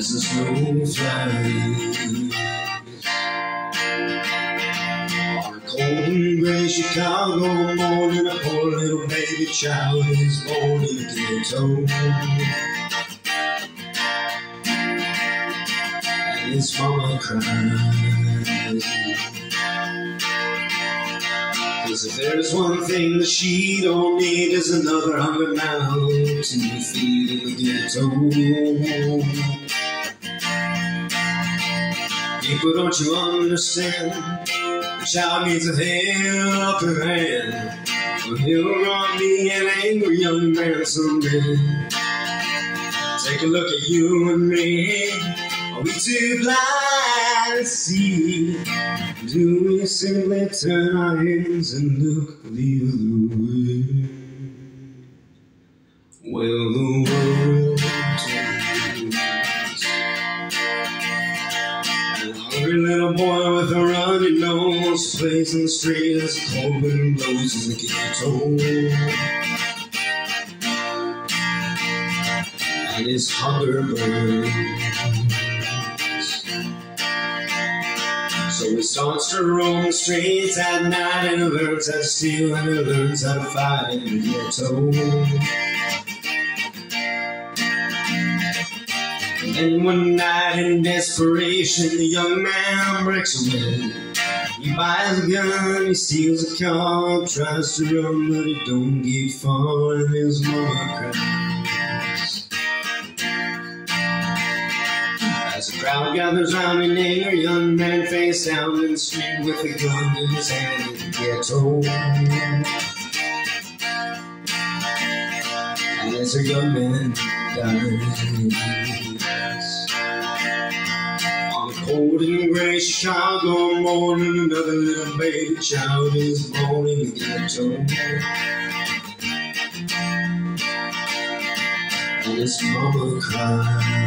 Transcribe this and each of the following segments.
as the snow flies. On a cold and gray Chicago morning, a poor little baby child is born in the ghetto. And his mama cries. Cause if there's one thing that she don't need is another hundred mouths to feed in the ghetto. People, don't you understand? The child needs a helping hand. Or he'll run be an angry young man someday. Take a look at you and me. Are we too blind to see? Do we simply turn our heads and look the other way? Well, the world Hungry little boy with a runny nose plays in the street as the cold wind blows in the ghetto. And his hunger burns. So he starts to roam the streets at night and he learns how to steal and he learns how to fight in the ghetto. Then one night in desperation, the young man breaks away. He buys a gun, he steals a car, tries to run, but he don't get far, and his mama cries. As the crowd gathers round in angry young man face down in the street with a gun in his hand in the ghetto. And as a young man dies. On a cold and gray Chicago morning, another little baby child is born in the ghetto. And his mama cries.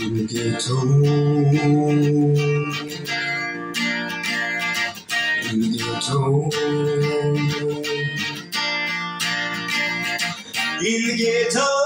In the ghetto. In the 도 이게 더